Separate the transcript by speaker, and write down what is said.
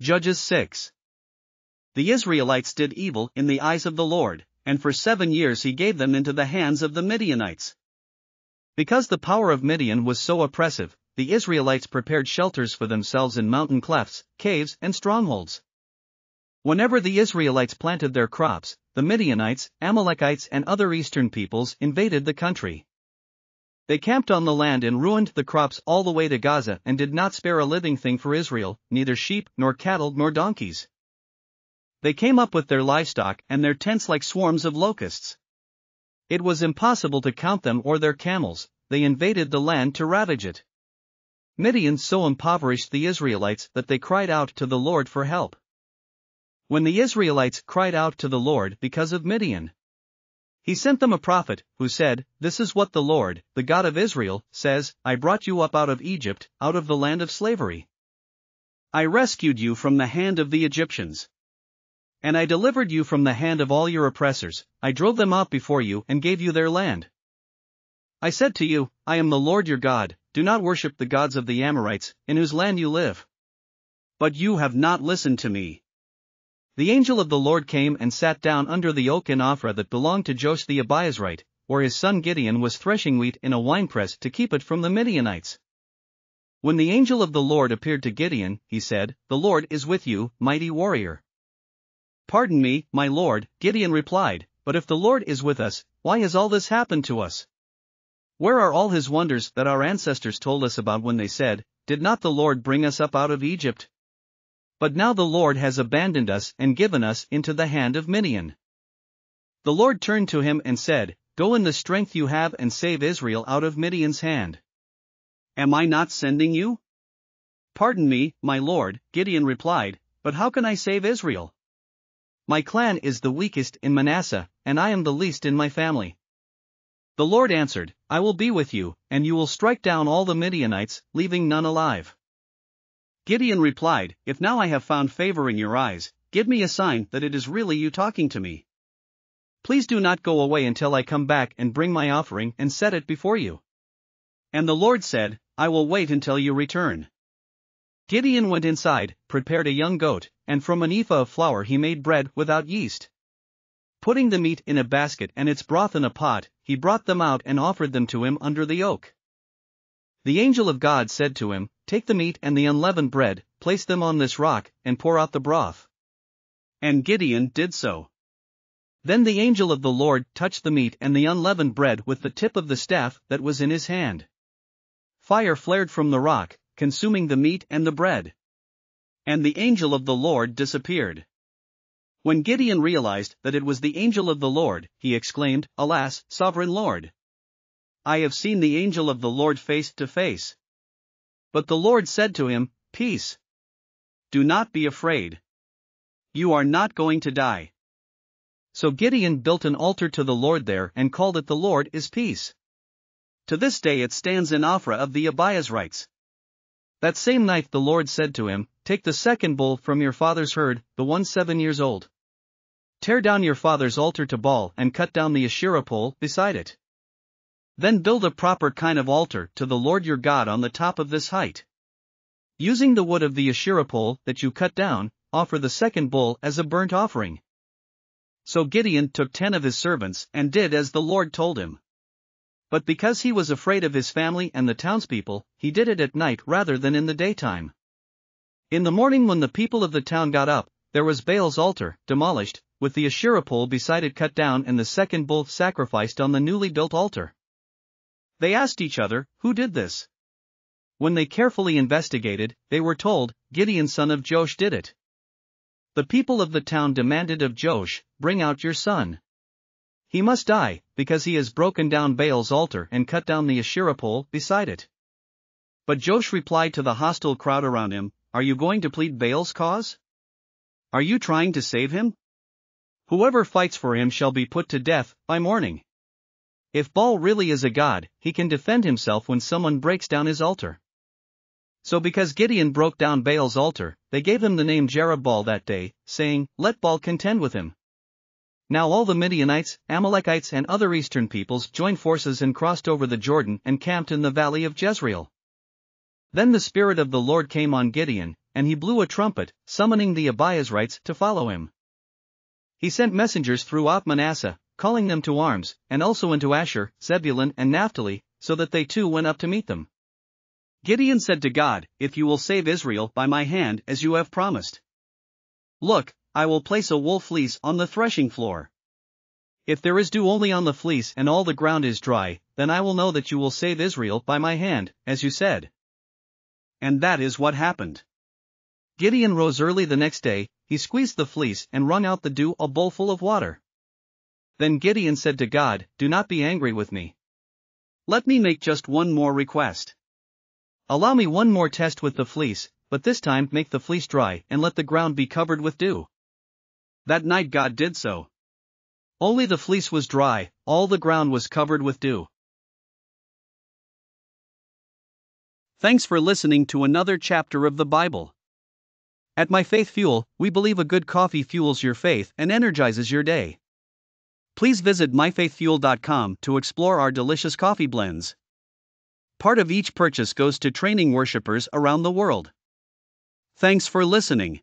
Speaker 1: Judges 6. The Israelites did evil in the eyes of the Lord, and for seven years he gave them into the hands of the Midianites. Because the power of Midian was so oppressive, the Israelites prepared shelters for themselves in mountain clefts, caves, and strongholds. Whenever the Israelites planted their crops, the Midianites, Amalekites, and other eastern peoples invaded the country. They camped on the land and ruined the crops all the way to Gaza and did not spare a living thing for Israel, neither sheep, nor cattle, nor donkeys. They came up with their livestock and their tents like swarms of locusts. It was impossible to count them or their camels, they invaded the land to ravage it. Midian so impoverished the Israelites that they cried out to the Lord for help. When the Israelites cried out to the Lord because of Midian, he sent them a prophet, who said, This is what the Lord, the God of Israel, says I brought you up out of Egypt, out of the land of slavery. I rescued you from the hand of the Egyptians. And I delivered you from the hand of all your oppressors, I drove them out before you and gave you their land. I said to you, I am the Lord your God, do not worship the gods of the Amorites, in whose land you live. But you have not listened to me. The angel of the Lord came and sat down under the oak in Ophrah that belonged to Joash the Abiezrite, where his son Gideon was threshing wheat in a winepress to keep it from the Midianites. When the angel of the Lord appeared to Gideon, he said, The Lord is with you, mighty warrior. Pardon me, my lord, Gideon replied, but if the Lord is with us, why has all this happened to us? Where are all his wonders that our ancestors told us about when they said, Did not the Lord bring us up out of Egypt? But now the Lord has abandoned us and given us into the hand of Midian. The Lord turned to him and said, Go in the strength you have and save Israel out of Midian's hand. Am I not sending you? Pardon me, my lord, Gideon replied, but how can I save Israel? My clan is the weakest in Manasseh, and I am the least in my family. The Lord answered, I will be with you, and you will strike down all the Midianites, leaving none alive. Gideon replied, If now I have found favor in your eyes, give me a sign that it is really you talking to me. Please do not go away until I come back and bring my offering and set it before you. And the Lord said, I will wait until you return. Gideon went inside, prepared a young goat, and from an ephah of flour he made bread without yeast. Putting the meat in a basket and its broth in a pot, he brought them out and offered them to him under the oak. The angel of God said to him, Take the meat and the unleavened bread, place them on this rock, and pour out the broth. And Gideon did so. Then the angel of the Lord touched the meat and the unleavened bread with the tip of the staff that was in his hand. Fire flared from the rock, consuming the meat and the bread. And the angel of the Lord disappeared. When Gideon realized that it was the angel of the Lord, he exclaimed, Alas, sovereign Lord! I have seen the angel of the Lord face to face. But the Lord said to him, Peace. Do not be afraid. You are not going to die. So Gideon built an altar to the Lord there and called it the Lord is Peace. To this day it stands in Ophrah of the Abiezrites. That same night the Lord said to him, Take the second bull from your father's herd, the one seven years old. Tear down your father's altar to Baal and cut down the Asherah pole beside it. Then build a proper kind of altar to the Lord your God on the top of this height. Using the wood of the Asherah pole that you cut down, offer the second bull as a burnt offering. So Gideon took ten of his servants and did as the Lord told him. But because he was afraid of his family and the townspeople, he did it at night rather than in the daytime. In the morning, when the people of the town got up, there was Baal's altar, demolished, with the Asherah pole beside it cut down and the second bull sacrificed on the newly built altar. They asked each other, Who did this? When they carefully investigated, they were told, Gideon son of Joash did it. The people of the town demanded of Joash, Bring out your son. He must die, because he has broken down Baal's altar and cut down the Asherah pole beside it. But Joash replied to the hostile crowd around him, Are you going to plead Baal's cause? Are you trying to save him? Whoever fights for him shall be put to death by morning. If Baal really is a god, he can defend himself when someone breaks down his altar. So because Gideon broke down Baal's altar, they gave him the name Jerubbaal that day, saying, Let Baal contend with him. Now all the Midianites, Amalekites, and other eastern peoples joined forces and crossed over the Jordan and camped in the valley of Jezreel. Then the Spirit of the Lord came on Gideon, and he blew a trumpet, summoning the Abiezrites to follow him. He sent messengers throughout Manasseh, calling them to arms, and also into Asher, Zebulun, and Naphtali, so that they too went up to meet them. Gideon said to God, If you will save Israel by my hand as you have promised. Look, I will place a wool fleece on the threshing floor. If there is dew only on the fleece and all the ground is dry, then I will know that you will save Israel by my hand, as you said. And that is what happened. Gideon rose early the next day, he squeezed the fleece and wrung out the dew a bowlful of water. Then Gideon said to God, Do not be angry with me. Let me make just one more request. Allow me one more test with the fleece, but this time make the fleece dry and let the ground be covered with dew. That night God did so. Only the fleece was dry, all the ground was covered with dew. Thanks for listening to another chapter of the Bible. At My Faith Fuel, we believe a good coffee fuels your faith and energizes your day. Please visit myfaithfuel.com to explore our delicious coffee blends. Part of each purchase goes to training worshippers around the world. Thanks for listening.